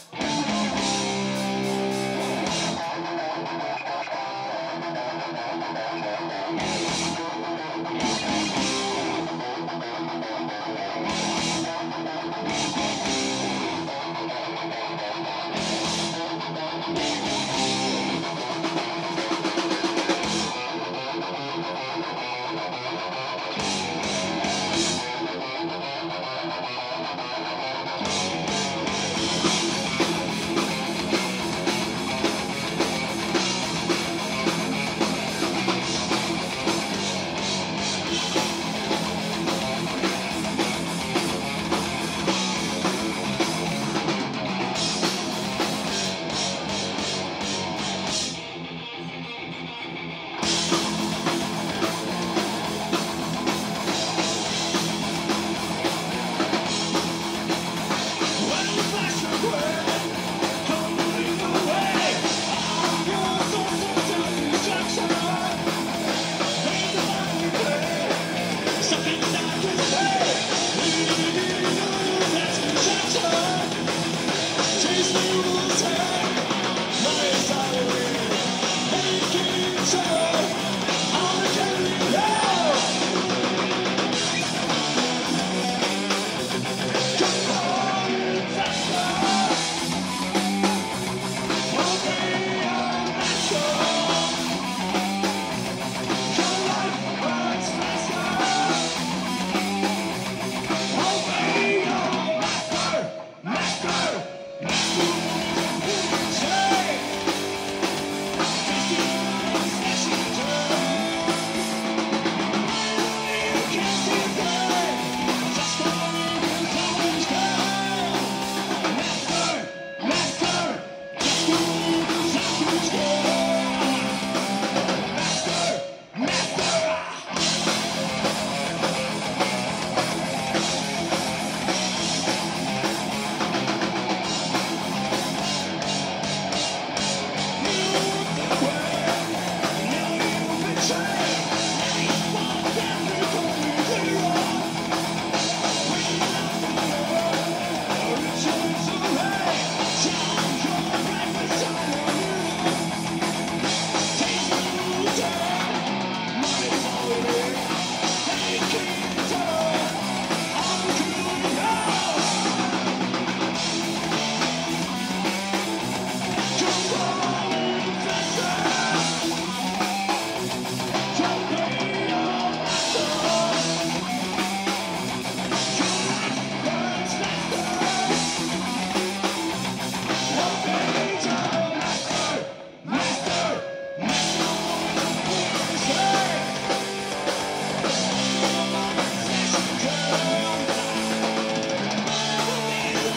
Chase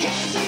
Yes.